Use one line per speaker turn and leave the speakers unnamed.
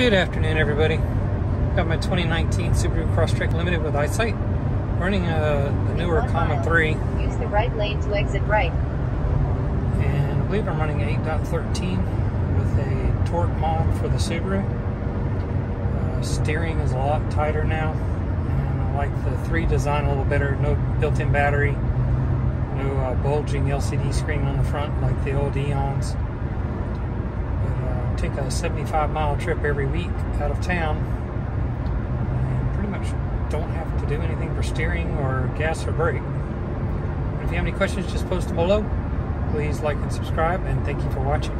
Good afternoon, everybody. Got my 2019 Subaru Crosstrek Limited with EyeSight, running a, a newer Comma 3,
Use the right lane to exit right.
and I believe I'm running 8.13 with a torque mod for the Subaru. Uh, steering is a lot tighter now, and I like the 3 design a little better. No built-in battery, no uh, bulging LCD screen on the front like the old Eons. Take a 75 mile trip every week out of town, and pretty much don't have to do anything for steering or gas or brake. If you have any questions, just post them below. Please like and subscribe, and thank you for watching.